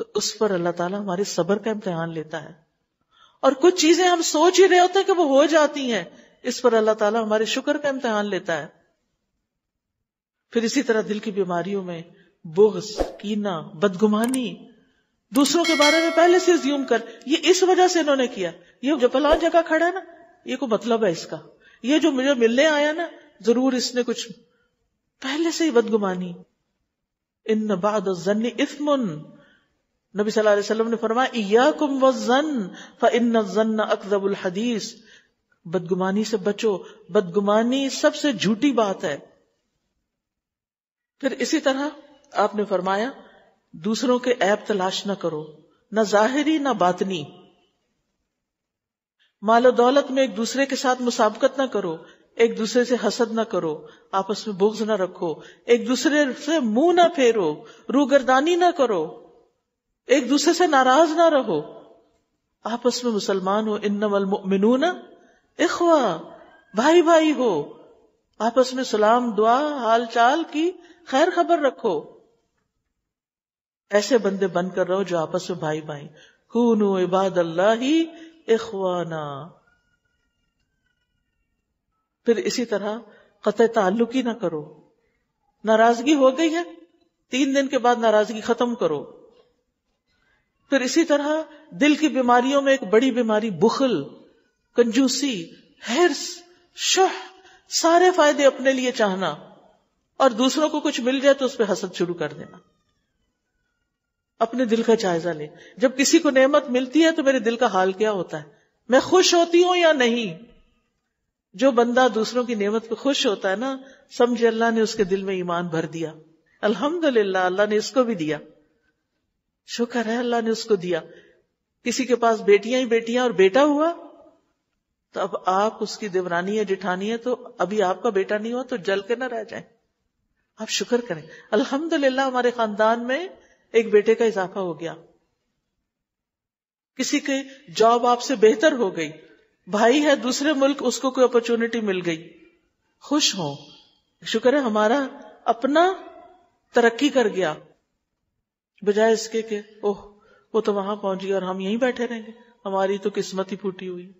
تو اس پر اللہ تعالیٰ ہمارے صبر کا امتحان لیتا ہے۔ اور کچھ چیزیں ہم سوچ ہی رہے ہوتے ہیں کہ وہ ہو جاتی ہیں، اس پر اللہ تعالیٰ ہمارے شکر کا امتحان لیتا ہے۔ پھر اسی طرح دل کی بیماریوں میں بغض کینا بدگمانی، دوسروں کے بارے میں پہلے سے زیوم کر، یہ اس وجہ سے انہوں نے کیا۔ یہ جو پلان جگہ کھڑا ہے نا، یہ کوئی مطلب ہے اس کا۔ یہ جو مجھے ملنے آیا نا، ضرور اس نے کچھ پہلے سے ہی بدگمانی۔ ان بعد الظن اثم۔ نبی صلی اللہ علیہ وسلم نے فرمایا، ایاکم والظن فان الظن اکذب الحدیث. بدگمانی سے بچو، بدگمانی سب سے جھوٹی بات ہے۔ پھر اسی طرح آپ نے فرمایا، دوسروں کے عیب تلاش نہ کرو، نہ ظاہری نہ باطنی۔ مال و دولت میں ایک دوسرے کے ساتھ مسابقت نہ کرو، ایک دوسرے سے حسد نہ کرو، آپس میں بغض نہ رکھو، ایک دوسرے سے منہ نہ پھیرو، روگردانی نہ کرو۔ ایک دوسرے سے ناراض نہ رہو۔ آپس میں مسلمان ہو۔ ان المؤمنون اخوا بھائی بھائی ہو۔ آپس میں سلام، دعا، حال چال کی خیر خبر رکھو۔ ایسے بندے بن کر رہو جو آپس میں بھائی بھائی۔ خون عباد اللہ ہی اخوانا۔ پھر اسی طرح قطع تعلق ہی نہ کرو۔ ناراضگی ہو گئی ہے۔ تین دن کے بعد ناراضگی ختم کرو۔ پھر اسی طرح دل کی بیماریوں میں ایک بڑی بیماری بخل، کنجوسی، ہرس شہ سارے فائدے اپنے لیے چاہنا۔ اور دوسروں کو کچھ مل جائے تو اس پہ حسد شروع کر دینا۔ اپنے دل کا جائزہ لے جب کسی کو نعمت ملتی ہے تو میرے دل کا حال کیا ہوتا ہے؟ میں خوش ہوتی ہوں یا نہیں؟ جو بندہ دوسروں کی نعمت پہ خوش ہوتا ہے نا، سمجھے اللہ نے اس کے دل میں ایمان بھر دیا۔ الحمد للہ اللہ نے اس کو بھی دیا۔ شکر ہے، اللہ نے اس کو دیا۔ کسی کے پاس بیٹیاں ہی بیٹیاں اور بیٹا ہوا، تو اب آپ اس کی دیورانی ہے، جٹھانی ہے، تو ابھی آپ کا بیٹا نہیں ہوا، تو جل کے نہ رہ جائیں۔ آپ شکر کریں۔ الحمد للہ ہمارے خاندان میں ایک بیٹے کا اضافہ ہو گیا۔ کسی کے جاب آپ سے بہتر ہو گئی۔ بھائی ہے، دوسرے ملک، اس کو کوئی اپرچونٹی مل گئی۔ خوش ہو شکر ہے، ہمارا اپنا ترقی کر گیا۔ بجائے اس کے کہ اوہ، وہ تو وہاں پہنچ گیا اور ہم یہیں بیٹھے رہیں گے۔ ہماری تو قسمت ہی پھوٹی ہوئی۔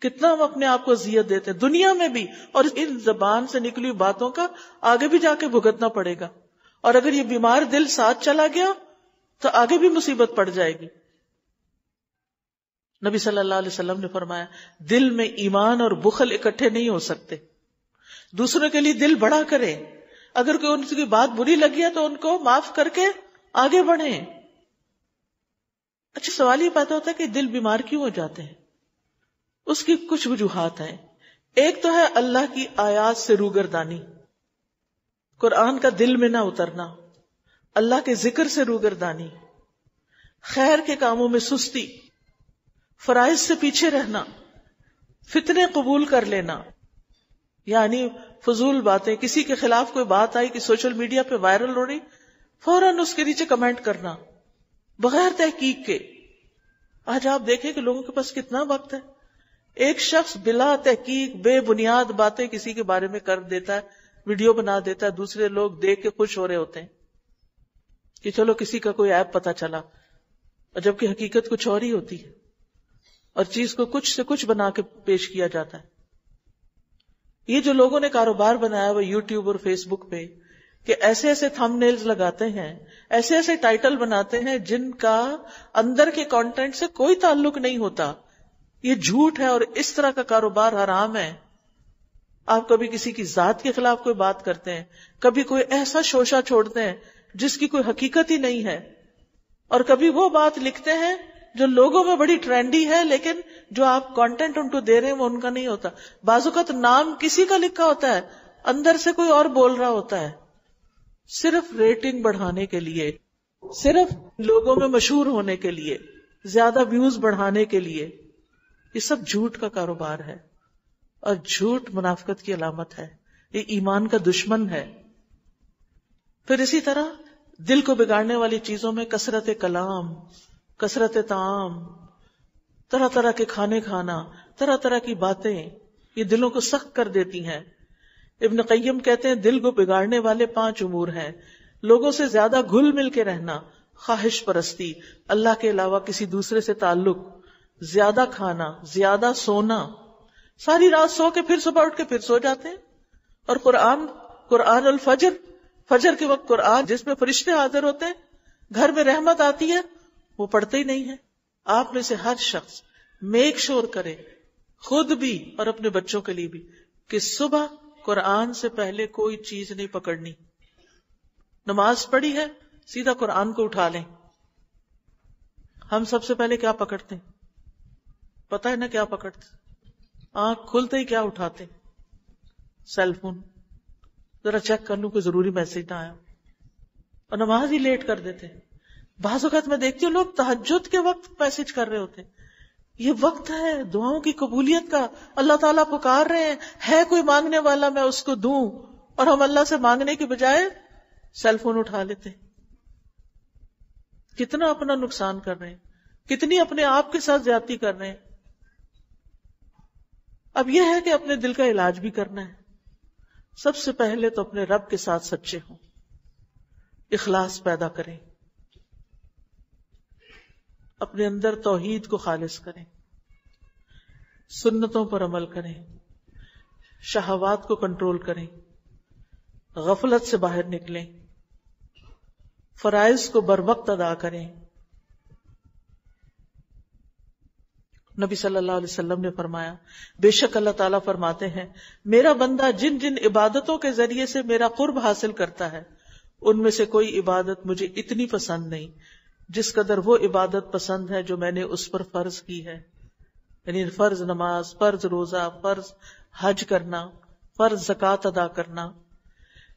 کتنا ہم اپنے آپ کو ازیت دیتے ہیں، دنیا میں بھی۔ اور ان زبان سے نکلی باتوں کا آگے بھی جا کے بھگتنا پڑے گا۔ اور اگر یہ بیمار دل ساتھ چلا گیا تو آگے بھی مصیبت پڑ جائے گی۔ نبی صلی اللہ علیہ وسلم نے فرمایا، دل میں ایمان اور بخل اکٹھے نہیں ہو سکتے۔ دوسروں کے لیے دل بڑا کرے اگر کوئی ان کی بات بری لگی ہے تو ان کو معاف کر کے آگے بڑھے اچھا سوال یہ پیدا ہوتا ہے کہ دل بیمار کیوں ہو جاتے ہیں؟ اس کی کچھ وجوہات ہیں۔ ایک تو ہے اللہ کی آیات سے روگردانی۔ قرآن کا دل میں نہ اترنا۔ اللہ کے ذکر سے روگردانی۔ خیر کے کاموں میں سستی۔ فرائض سے پیچھے رہنا۔ فتنے قبول کر لینا۔ یعنی فضول باتیں۔ کسی کے خلاف کوئی بات آئی کہ سوشل میڈیا پہ وائرل ہو رہی فوراً اس کے نیچے کمنٹ کرنا، بغیر تحقیق کے۔ آج آپ دیکھیں کہ لوگوں کے پاس کتنا وقت ہے۔ ایک شخص بلا تحقیق، بے بنیاد باتیں کسی کے بارے میں کر دیتا ہے، ویڈیو بنا دیتا ہے، دوسرے لوگ دیکھ کے خوش ہو رہے ہوتے ہیں کہ چلو کسی کا کوئی ایپ پتا چلا۔ اور جبکہ حقیقت کچھ اور ہی ہوتی ہے۔ اور چیز کو کچھ سے کچھ بنا کے پیش کیا جاتا ہے۔ یہ جو لوگوں نے کاروبار بنایا وہ یو ٹیوب اور فیس بک پہ کہ ایسے ایسے تھم نیلز لگاتے ہیں، ایسے ایسے ٹائٹل بناتے ہیں جن کا اندر کے کانٹینٹ سے کوئی تعلق نہیں ہوتا۔ یہ جھوٹ ہے اور اس طرح کا کاروبار حرام ہے۔ آپ کبھی کسی کی ذات کے خلاف کوئی بات کرتے ہیں، کبھی کوئی ایسا شوشا چھوڑتے ہیں جس کی کوئی حقیقت ہی نہیں ہے۔ اور کبھی وہ بات لکھتے ہیں جو لوگوں میں بڑی ٹرینڈی ہے لیکن جو آپ کانٹینٹ ان کو دے رہے ہیں وہ ان کا نہیں ہوتا۔ بعض اوقات نام کسی کا لکھا ہوتا ہے، اندر سے کوئی اور بول رہا ہوتا ہے۔ صرف ریٹنگ بڑھانے کے لیے، صرف لوگوں میں مشہور ہونے کے لیے، زیادہ ویوز بڑھانے کے لیے، یہ سب جھوٹ کا کاروبار ہے اور جھوٹ منافقت کی علامت ہے۔ یہ ایمان کا دشمن ہے۔ پھر اسی طرح دل کو بگاڑنے والی چیزوں میں کثرت کلام، کثرت تعام، طرح طرح کے کھانے کھانا، طرح طرح کی باتیں، یہ دلوں کو سخت کر دیتی ہیں۔ ابن قیم کہتے ہیں، دل کو بگاڑنے والے پانچ امور ہیں۔ لوگوں سے زیادہ گھل مل کے رہنا، خواہش پرستی، اللہ کے علاوہ کسی دوسرے سے تعلق، زیادہ کھانا، زیادہ سونا۔ ساری رات سو کے پھر صبح اٹھ کے پھر سو جاتے ہیں۔ اور قرآن قرآن الفجر، فجر کے وقت قرآن، جس میں فرشتے حاضر ہوتے ہیں، گھر میں رحمت آتی ہے، وہ پڑھتے ہی نہیں ہے آپ میں سے ہر شخص میک شور کرے، خود بھی اور اپنے بچوں کے لیے بھی، کہ صبح قرآن سے پہلے کوئی چیز نہیں پکڑنی۔ نماز پڑھی ہے، سیدھا قرآن کو اٹھا لیں۔ ہم سب سے پہلے کیا پکڑتے ہیں؟ پتا ہے نا کیا پکڑتے؟ آنکھ کھلتے ہی کیا اٹھاتے؟ Cell phone. ذرا چیک کر لوں کوئی ضروری میسج نہ آیا۔ اور نماز ہی لیٹ کر دیتے۔ بعض اوقات میں دیکھتی ہوں، لوگ تحجد کے وقت میسج کر رہے ہوتے۔ یہ وقت ہے، دعاؤں کی قبولیت کا۔ اللہ تعالیٰ پکار رہے ہیں۔ ہے کوئی مانگنے والا میں اس کو دوں؟ اور ہم اللہ سے مانگنے کی بجائے سیل فون اٹھا لیتے۔ کتنا اپنا نقصان کر رہے ہیں۔ کتنی اپنے آپ کے ساتھ زیادتی کر رہے ہیں۔ اب یہ ہے کہ اپنے دل کا علاج بھی کرنا ہے۔ سب سے پہلے تو اپنے رب کے ساتھ سچے ہوں۔ اخلاص پیدا کریں۔ اپنے اندر توحید کو خالص کریں، سنتوں پر عمل کریں، شہوات کو کنٹرول کریں، غفلت سے باہر نکلیں، فرائض کو بر وقت ادا کریں۔ نبی صلی اللہ علیہ وسلم نے فرمایا، بے شک اللہ تعالیٰ فرماتے ہیں، میرا بندہ جن جن عبادتوں کے ذریعے سے میرا قرب حاصل کرتا ہے، ان میں سے کوئی عبادت مجھے اتنی پسند نہیں۔ جس قدر وہ عبادت پسند ہے جو میں نے اس پر فرض کی ہے۔ یعنی فرض نماز، فرض روزہ، فرض حج کرنا، فرض زکات ادا کرنا۔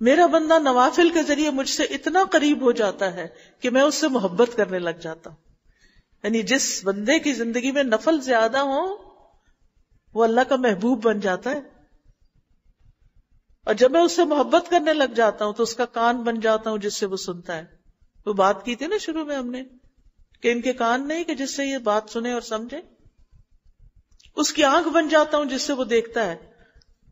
میرا بندہ نوافل کے ذریعے مجھ سے اتنا قریب ہو جاتا ہے کہ میں اس سے محبت کرنے لگ جاتا ہوں۔ یعنی جس بندے کی زندگی میں نفل زیادہ ہو وہ اللہ کا محبوب بن جاتا ہے۔ اور جب میں اس سے محبت کرنے لگ جاتا ہوں تو اس کا کان بن جاتا ہوں جس سے وہ سنتا ہے۔ وہ بات کی تھی نا شروع میں ہم نے کہ ان کے کان نہیں کہ جس سے یہ بات سنے اور سمجھے اس کی آنکھ بن جاتا ہوں جس سے وہ دیکھتا ہے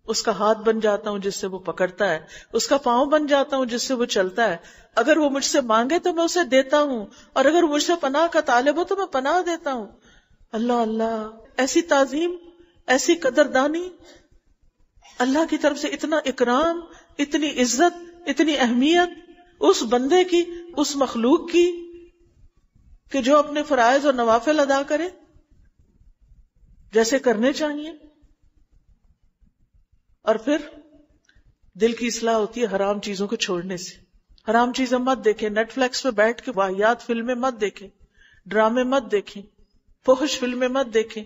اس کا ہاتھ بن جاتا ہوں جس سے وہ پکڑتا ہے اس کا پاؤں بن جاتا ہوں جس سے وہ چلتا ہے اگر وہ مجھ سے مانگے تو میں اسے دیتا ہوں اور اگر مجھ سے پناہ کا طالب ہو تو میں پناہ دیتا ہوں اللہ اللہ ایسی تعظیم ایسی قدردانی اللہ کی طرف سے اتنا اکرام اتنی عزت اتنی اہمیت اس بندے کی، اس مخلوق کی، کہ جو اپنے فرائض اور نوافل ادا کرے، جیسے کرنے چاہیے۔ اور پھر دل کی اصلاح ہوتی ہے حرام چیزوں کو چھوڑنے سے۔ حرام چیزیں مت دیکھیں نیٹ فلیکس پہ بیٹھ کے واحد فلمیں مت دیکھیں، ڈرامے مت دیکھیں فوہش فلمیں مت دیکھیں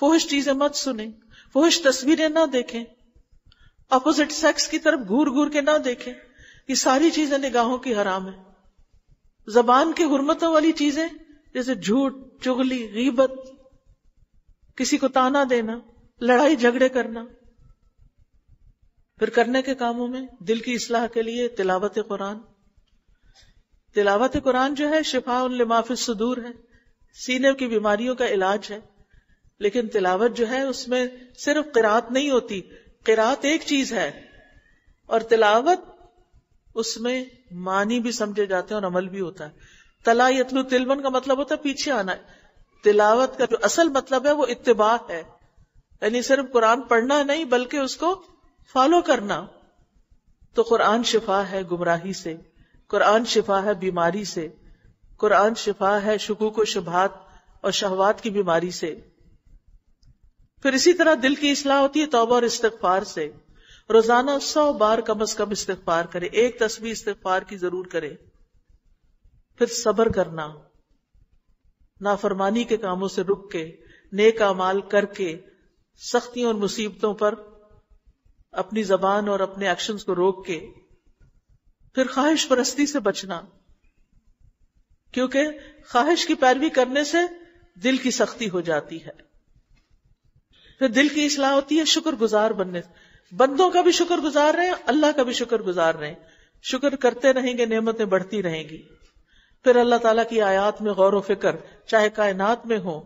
فوہش چیزیں مت سنیں فوہش تصویریں نہ دیکھیں اپوزٹ سیکس کی طرف گور گور کے نہ دیکھیں۔ یہ ساری چیزیں نگاہوں کی حرام ہے زبان کی حرمتوں والی چیزیں، جیسے جھوٹ چگلی غیبت، کسی کو تانا دینا، لڑائی جھگڑے کرنا۔ پھر کرنے کے کاموں میں دل کی اصلاح کے لیے تلاوت قرآن۔ تلاوت قرآن جو ہے شفا لماف صدور ہے۔ سینے کی بیماریوں کا علاج ہے۔ لیکن تلاوت جو ہے، اس میں صرف قرات نہیں ہوتی۔ قرات ایک چیز ہے۔ اور تلاوت اس میں معنی بھی سمجھے جاتے ہیں اور عمل بھی ہوتا ہے۔ تلا یتلو تلون کا مطلب ہوتا ہے پیچھے آنا۔ تلاوت کا جو اصل مطلب ہے وہ اتباع ہے۔ یعنی صرف قرآن پڑھنا نہیں بلکہ اس کو فالو کرنا۔ تو قرآن شفا ہے گمراہی سے۔ قرآن شفا ہے بیماری سے۔ قرآن شفا ہے شکوک و شبہات اور شہوات کی بیماری سے۔ پھر اسی طرح دل کی اصلاح ہوتی ہے توبہ اور استغفار سے۔ روزانہ سو بار کم از کم استغفار کرے، ایک تصویر استغفار کی ضرور کرے۔ پھر صبر کرنا، نافرمانی کے کاموں سے رک کے، نیک امال کر کے، سختیوں اور مصیبتوں پر اپنی زبان اور اپنے ایکشنز کو روک کے، پھر خواہش پرستی سے بچنا۔ کیونکہ خواہش کی پیروی کرنے سے دل کی سختی ہو جاتی ہے۔ پھر دل کی اصلاح ہوتی ہے شکر گزار بننے بندوں کا بھی شکر گزار رہے ہیں، اللہ کا بھی شکر گزار رہے ہیں۔ شکر کرتے رہیں گے، نعمتیں بڑھتی رہیں گی۔ پھر اللہ تعالیٰ کی آیات میں غور و فکر، چاہے کائنات میں ہو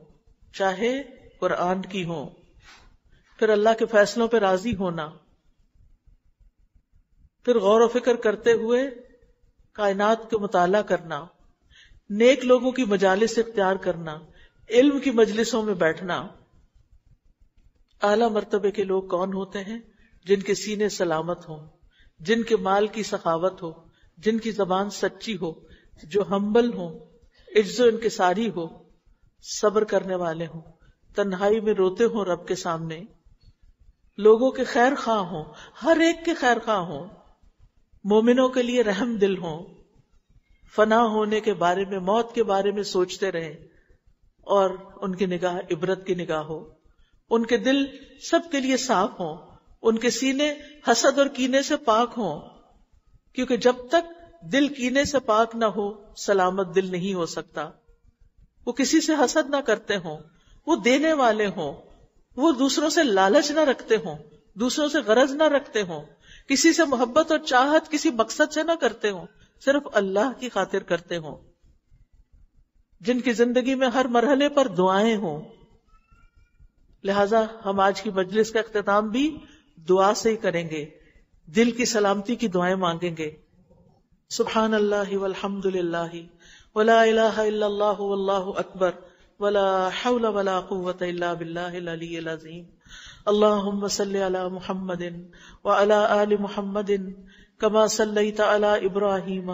چاہے قرآن کی ہو پھر اللہ کے فیصلوں پہ راضی ہونا۔ پھر غور و فکر کرتے ہوئے کائنات کے مطالعہ کرنا۔ نیک لوگوں کی مجالس اختیار کرنا۔ علم کی مجلسوں میں بیٹھنا۔ اعلی مرتبے کے لوگ کون ہوتے ہیں؟ جن کے سینے سلامت ہوں، جن کے مال کی سخاوت ہو، جن کی زبان سچی ہو، جو ہمبل ہو عز و انکساری ہو، صبر کرنے والے ہوں، تنہائی میں روتے ہوں رب کے سامنے، لوگوں کے خیر خواہ ہوں، ہر ایک کے خیر خواہ ہوں، مومنوں کے لیے رحم دل ہوں، فنا ہونے کے بارے میں، موت کے بارے میں سوچتے رہیں، اور ان کی نگاہ عبرت کی نگاہ ہو، ان کے دل سب کے لیے صاف ہوں۔ ان کے سینے حسد اور کینے سے پاک ہوں، کیونکہ جب تک دل کینے سے پاک نہ ہو، سلامت دل نہیں ہو سکتا۔ وہ کسی سے حسد نہ کرتے ہوں، وہ دینے والے ہوں، وہ دوسروں سے لالچ نہ رکھتے ہوں، دوسروں سے غرض نہ رکھتے ہوں۔ کسی سے محبت اور چاہت، کسی مقصد سے نہ کرتے ہوں، صرف اللہ کی خاطر کرتے ہوں۔ جن کی زندگی میں ہر مرحلے پر دعائیں ہوں، لہذا ہم آج کی مجلس کا اختتام بھی دعا سے ہی کریں گے، دل کی سلامتی کی دعائیں مانگیں گے۔ سبحان اللہ والحمد للہ ولا الہ الا اللہ واللہ اکبر ولا حول ولا قوة الا باللہ العلی العظیم۔ اللہم صلی علی محمد وعلى آل محمد كما صليت على ابراہیم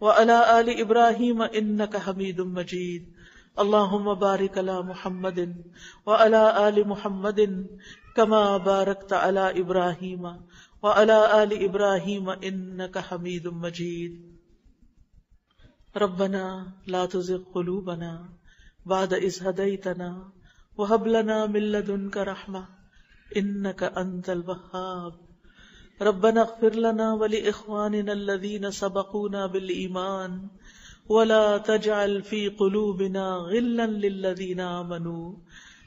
وعلى آل ابراہیم انك حمید مجید۔ اللهم بارك على محمد وعلى آل محمد كما باركت على ابراہیم وعلى آل ابراہیم انك حمید مجید. ربنا لا تزغ قلوبنا بعد إذ هديتنا وهب لنا من لدنك رحمة إنك أنت الوهاب ربنا اغفر لنا ولإخواننا الذين سبقونا بالإيمان ولا تجعل في قلوبنا غلا للذين آمنوا.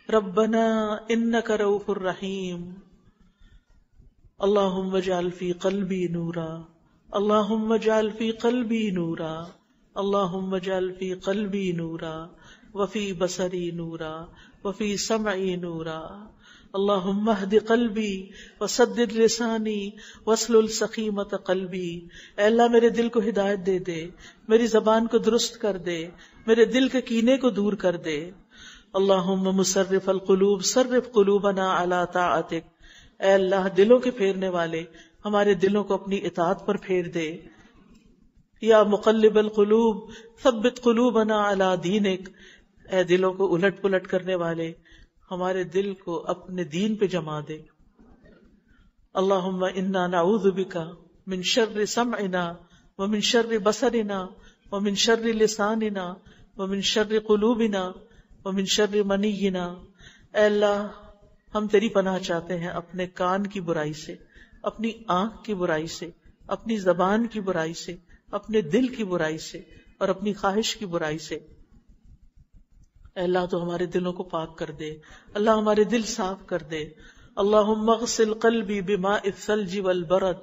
ربنا إنك رؤوف رحيم. اللهم اجعل في قلبي نورا. اللهم اجعل في قلبي نورا. اللهم اجعل في قلبي نورا. وفي بصري نورا. وفي سمعي نورا. اللهم اهد قلبي وسدد لساني واسلل سخيمة قلبي۔ اے اللہ، میرے دل کو ہدایت دے دے۔ میری زبان کو درست کر دے۔ میرے دل کے کینے کو دور کر دے۔ اللهم مصرف القلوب، صرف قلوبنا على طاعتك اے اللہ، دلوں کے پھیرنے والے، ہمارے دلوں کو اپنی اطاعت پر پھیر دے۔ یا مقلب القلوب، ثبت قلوبنا على دینک۔ اے دلوں کو الٹ پلٹ کرنے والے ہمارے دل کو اپنے دین پہ جما دے۔ اللہ انا نعوذ بکا من شر سمعنا ومن شر بصرنا ومن شر لساننا ومن شر قلوبنا ومن شر منینا۔ اے اللہ، ہم تیری پناہ چاہتے ہیں اپنے کان کی برائی سے، اپنی آنکھ کی برائی سے، اپنی زبان کی برائی سے، اپنے دل کی برائی سے اور اپنی خواہش کی برائی سے۔ اللہ تو ہمارے دلوں کو پاک کر دے۔ اللہ ہمارے دل صاف کر دے۔ اللہ مغسل قلبی بما الثلج والبرد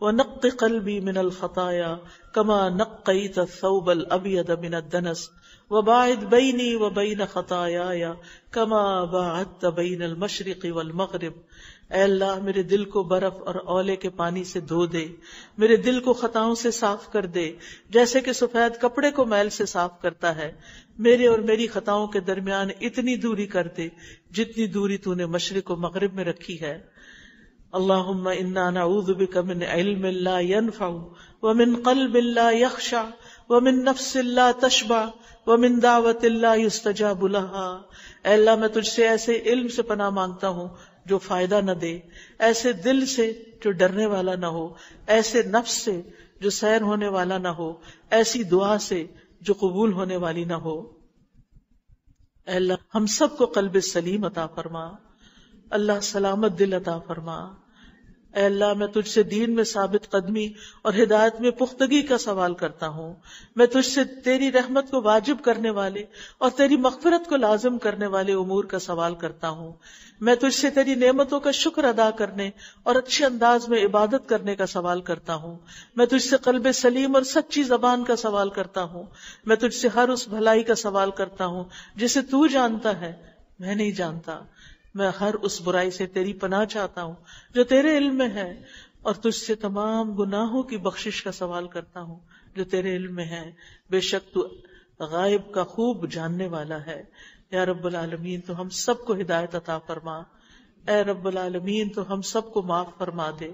ونق قلبی من الخطایا کما نقیت الثوب الابید من الدنس وباعد بینی وبین خطایا کما باعدت بین المشرق والمغرب اے اللہ، میرے دل کو برف اور اولے کے پانی سے دھو دے، میرے دل کو خطاؤں سے صاف کر دے، جیسے کہ سفید کپڑے کو میل سے صاف کرتا ہے۔ میرے اور میری خطاؤں کے درمیان اتنی دوری کر دے جتنی دوری تو نے مشرق و مغرب میں رکھی ہے۔ اللہ انا نعوذ بک من علم لا ينفع ومن قلب لا يخشع ومن نفس لا تشبع ومن دعوت لا يستجاب لها اے اللہ، میں تجھ سے ایسے علم سے پناہ مانگتا ہوں جو فائدہ نہ دے، ایسے دل سے جو ڈرنے والا نہ ہو، ایسے نفس سے جو سیر ہونے والا نہ ہو، ایسی دعا سے جو قبول ہونے والی نہ ہو۔ اے اللہ، ہم سب کو قلب سلیم عطا فرما۔ اللہ سلامت دل عطا فرما۔ اے اللہ، میں تجھ سے دین میں ثابت قدمی اور ہدایت میں پختگی کا سوال کرتا ہوں۔ میں تجھ سے تیری رحمت کو واجب کرنے والے اور تیری مغفرت کو لازم کرنے والے امور کا سوال کرتا ہوں۔ میں تجھ سے تیری نعمتوں کا شکر ادا کرنے اور اچھے انداز میں عبادت کرنے کا سوال کرتا ہوں۔ میں تجھ سے قلب سلیم اور سچی زبان کا سوال کرتا ہوں۔ میں تجھ سے ہر اس بھلائی کا سوال کرتا ہوں جسے تو جانتا ہے، میں نہیں جانتا۔ میں ہر اس برائی سے تیری پناہ چاہتا ہوں جو تیرے علم میں ہے اور تجھ سے تمام گناہوں کی بخشش کا سوال کرتا ہوں جو تیرے علم میں ہے۔ بے شک تو غائب کا خوب جاننے والا ہے۔ یا رب العالمین تو ہم سب کو ہدایت عطا فرما۔ اے رب العالمین، تو ہم سب کو معاف فرما دے۔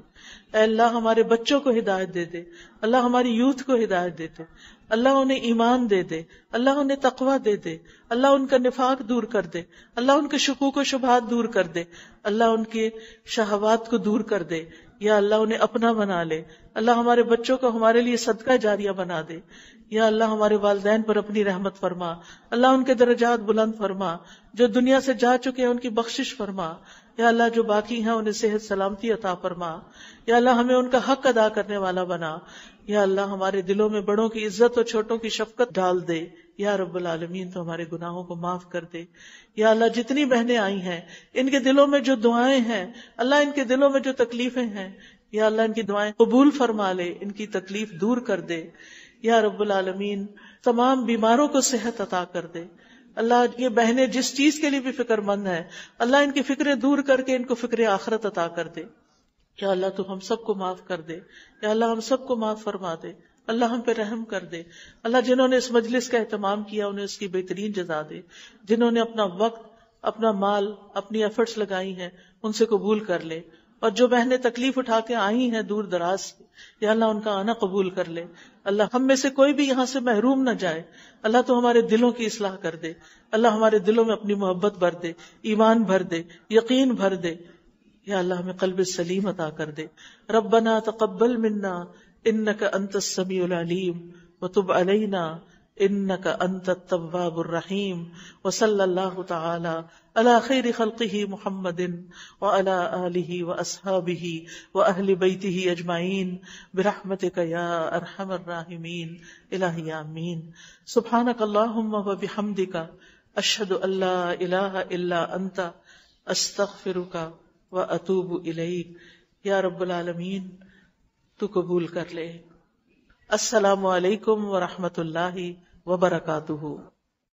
اے اللہ، ہمارے بچوں کو ہدایت دے دے۔ اللہ، ہماری یوتھ کو ہدایت دے دے۔ اللہ، انہیں ایمان دے دے۔ اللہ، انہیں تقوی دے دے۔ اللہ، ان کا نفاق دور کر دے۔ اللہ، ان کے شکوک و شبہات دور کر دے۔ اللہ، ان کے شہوات کو دور کر دے۔ یا اللہ، انہیں اپنا بنا لے۔ اللہ، ہمارے بچوں کو ہمارے لیے صدقہ جاریہ بنا دے۔ یا اللہ، ہمارے والدین پر اپنی رحمت فرما۔ اللہ، ان کے درجات بلند فرما۔ جو دنیا سے جا چکے ہیں، ان کی بخشش فرما۔ یا اللہ جو باقی ہیں انہیں صحت سلامتی عطا فرما۔ یا اللہ ہمیں ان کا حق ادا کرنے والا بنا۔ یا اللہ ہمارے دلوں میں بڑوں کی عزت اور چھوٹوں کی شفقت ڈال دے۔ یا رب العالمین تو ہمارے گناہوں کو معاف کر دے۔ یا اللہ جتنی بہنیں آئی ہیں، ان کے دلوں میں جو دعائیں ہیں، اللہ ان کے دلوں میں جو تکلیفیں ہیں، یا اللہ ان کی دعائیں قبول فرما لے، ان کی تکلیف دور کر دے۔ یا رب العالمین، تمام بیماروں کو صحت عطا کر دے۔ اللہ یہ بہنیں جس چیز کے لیے بھی فکر مند ہے اللہ ان کی فکریں دور کر کے ان کو فکر آخرت عطا کر دے۔ یا اللہ تو ہم سب کو معاف کر دے۔ یا اللہ ہم سب کو معاف فرما دے۔ اللہ ہم پہ رحم کر دے۔ اللہ جنہوں نے اس مجلس کا اہتمام کیا، انہیں اس کی بہترین جزا دے۔ جنہوں نے اپنا وقت، اپنا مال، اپنی ایفرٹس لگائی ہیں، ان سے قبول کر لے۔ اور جو بہنیں تکلیف اٹھا کے آئی ہیں دور دراز سے، یا اللہ ان کا آنا قبول کر لے۔ اللہ ہم میں سے کوئی بھی یہاں سے محروم نہ جائے۔ اللہ تو ہمارے دلوں کی اصلاح کر دے۔ اللہ ہمارے دلوں میں اپنی محبت بھر دے، ایمان بھر دے، یقین بھر دے۔ یا اللہ ہمیں قلب سلیم عطا کر دے۔ ربنا تقبل منا انك انت السميع العليم وتب علينا انك انت التواب الرحيم، وصلى الله تعالى على خير خلقه محمد وعلى اله واصحابه واهل بيته اجمعين برحمتك يا ارحم الراحمين. الهي امين سبحانك اللهم وبحمدك اشهد ان لا اله الا انت استغفرك واتوب اليك یا رب العالمین تو قبول کر لے. السلام علیکم ورحمۃ اللہ وبرکاتہ۔